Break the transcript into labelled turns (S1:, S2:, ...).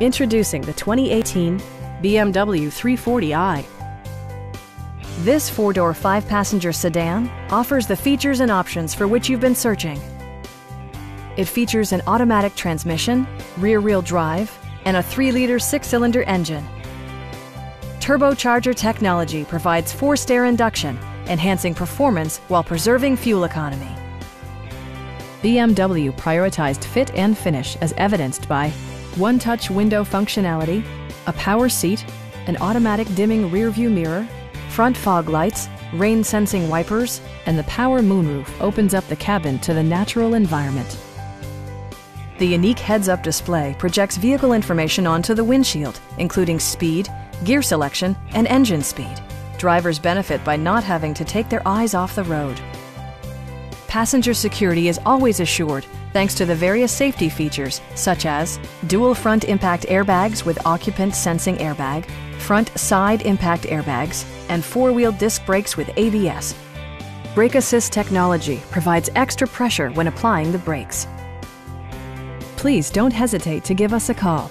S1: Introducing the 2018 BMW 340i. This four-door, five-passenger sedan offers the features and options for which you've been searching. It features an automatic transmission, rear-wheel drive, and a 3-liter six-cylinder engine. Turbocharger technology provides forced air induction, enhancing performance while preserving fuel economy. BMW prioritized fit and finish as evidenced by one-touch window functionality, a power seat, an automatic dimming rearview mirror, front fog lights, rain-sensing wipers, and the power moonroof opens up the cabin to the natural environment. The unique heads-up display projects vehicle information onto the windshield, including speed, gear selection, and engine speed. Drivers benefit by not having to take their eyes off the road. Passenger security is always assured thanks to the various safety features such as dual front impact airbags with occupant sensing airbag, front side impact airbags, and four-wheel disc brakes with ABS. Brake Assist technology provides extra pressure when applying the brakes. Please don't hesitate to give us a call